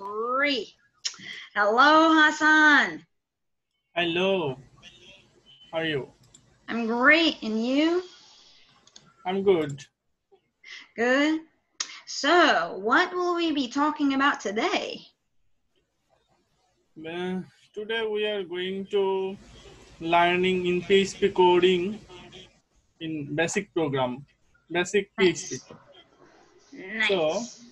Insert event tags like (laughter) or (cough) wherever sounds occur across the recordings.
three. Hello, Hassan. Hello. How are you? I'm great. And you? I'm good. Good. So, what will we be talking about today? Uh, today we are going to learning in PHP coding in basic program, basic PHP. Nice. So,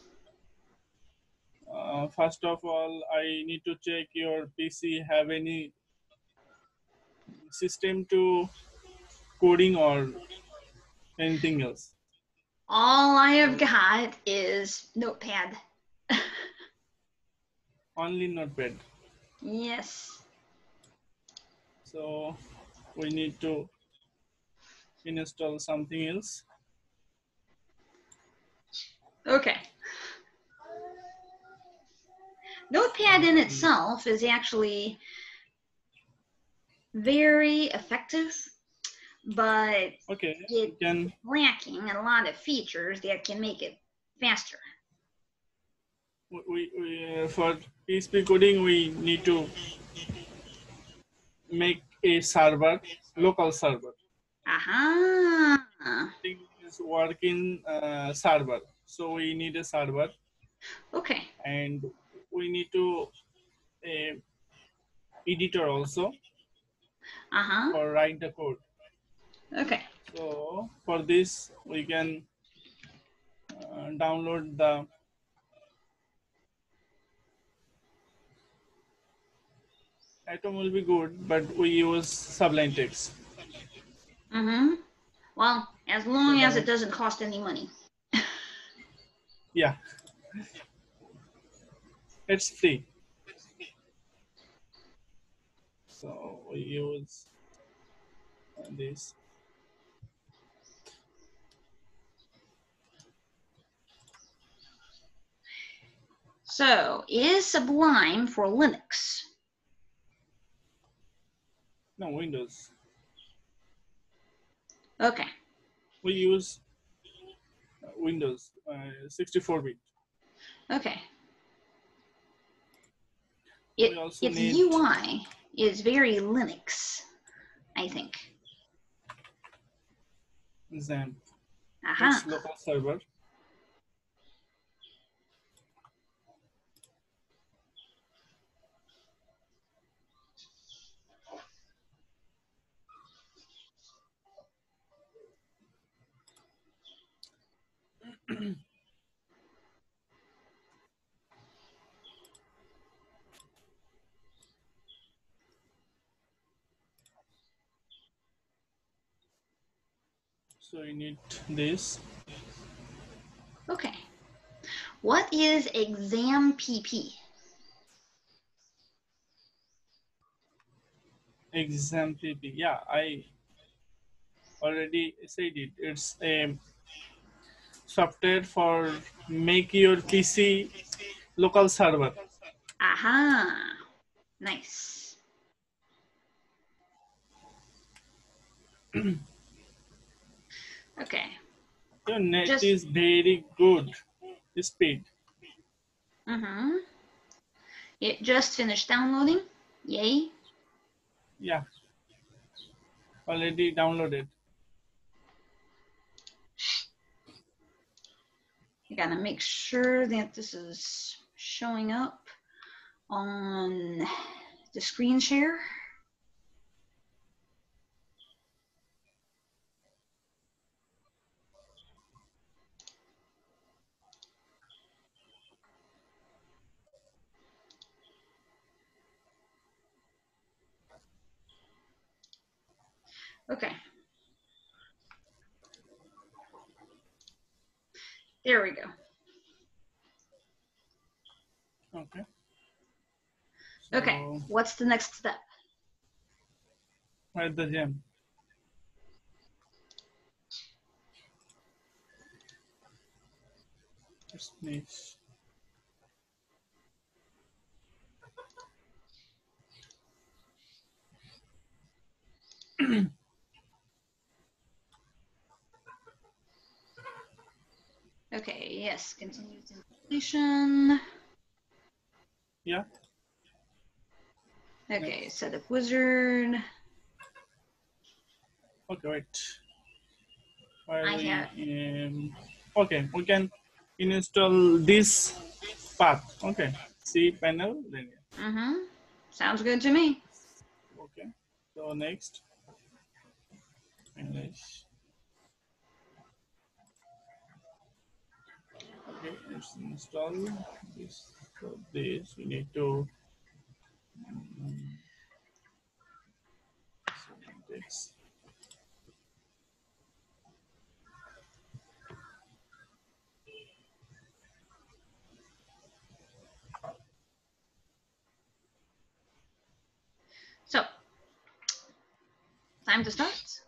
uh, first of all, I need to check your PC have any system to coding or anything else. All I have got is Notepad. (laughs) Only Notepad. yes. So we need to install something else. Okay. Notepad in itself is actually very effective, but Okay, it you can lacking a lot of features that can make it faster. we, we uh, for PHP coding we need to make a server, local server. Aha. Thing is working uh, server, so we need a server Okay. and we need to a editor also Uh-huh. for write the code. Okay. So for this we can uh, download the Atom will be good, but we use Sublime Text. Mm-hmm. Well, as long as it doesn't cost any money. (laughs) Yeah, it's free. So we use uh, this. So, is Sublime for Linux? No Windows. Okay. We use uh, Windows uh, 64 bit. Okay. It, its need- UI is very Linux, I think. XAMPP. Aha. It's local server. So you need this. Okay. What is XAMPP? exam pp yeah i already said it it's a software for make your pc local server Aha. Nice. (clears throat) okay. your net Just- is very good speed Mm-hmm. It just finished downloading. Yay. yeah already downloaded I gotta make sure that this is showing up on the screen share. Okay. There we go. okay Okay, what's the next step? write the gem It's nice. Okay, yes, continue the installation. Yeah. Okay, setup wizard. Okay, wait. While I we, have- um, okay, we can install this path. Okay, C panel. Then Mm-hmm. Sounds good to me. okay. So next. English. Okay, let's install this. So this we need to. um, this. So, time to start.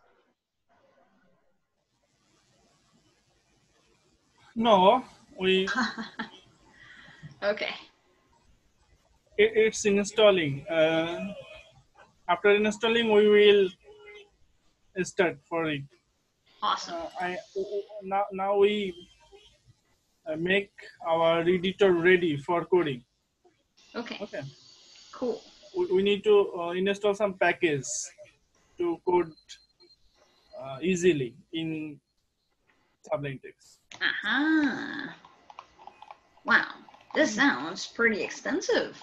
No, we (laughs) okay. it, it's installing. Uh, after installing, we will start for it. Awesome. Uh, I now now we uh, make our editor ready for coding. Okay. Okay, Cool. we, we need to uh, install some package to code uh, easily in Sublime Text. Uh-huh. Wow. This mm-hmm. sounds pretty extensive.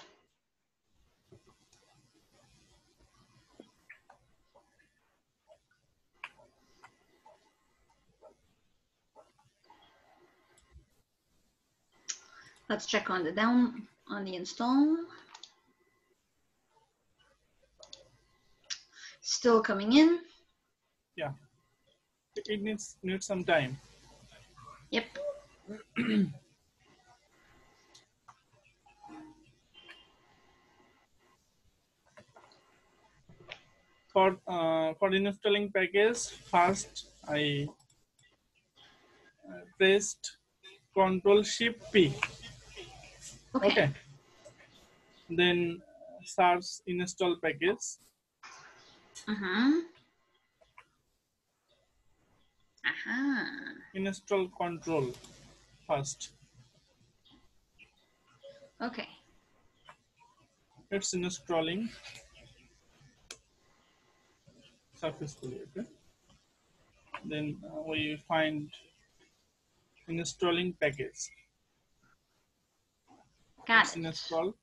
Let's check on the down on the install. Still coming in. Yeah, it, it needs needs some time. Yep. (clears throat) For uh, for installing package, first I uh, pressed Control Shift P. Okay. Okay. Then search install package. Uh-huh. Uh-huh. Install control first. Okay. It's installing successfully. Okay. Then uh, we find installing package. Got install.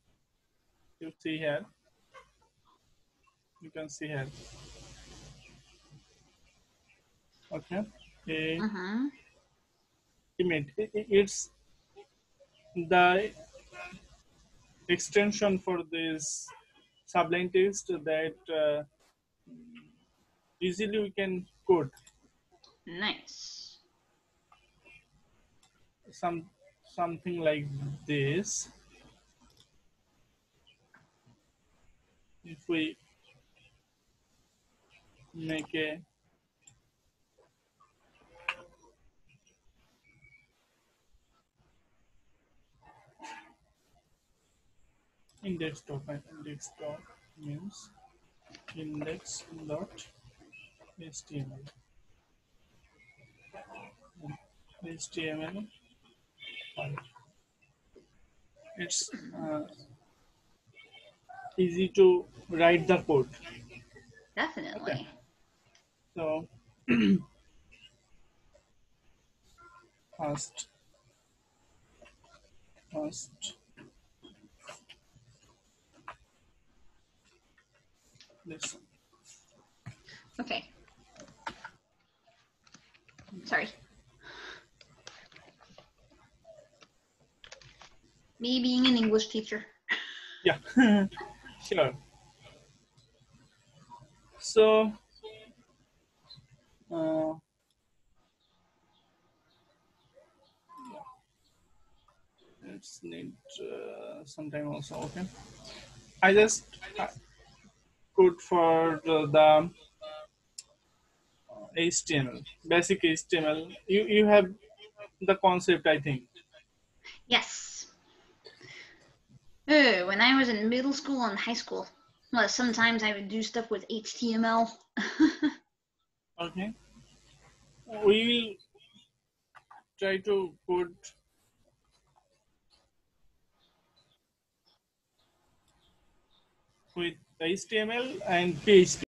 You see here. You can see here. Okay. Okay. Uh-huh. image. I- i- It's the extension for this Sublime text that uh, easily we can code Nice. some something like this. If we make a index dot index dot means index dot html html file. it's uh, easy to write the code Definitely. so first first this Okay. Sorry. Me being an English teacher. Yeah, (laughs) sure. So, uh, it's need uh, some time also. Okay, I just uh, good for the, HTML, basic HTML. You you have the concept, I think. Yes. Oh, when I was in middle school and high school, well, sometimes I would do stuff with HTML. (laughs) Okay. We will try to put with HTML and PHP.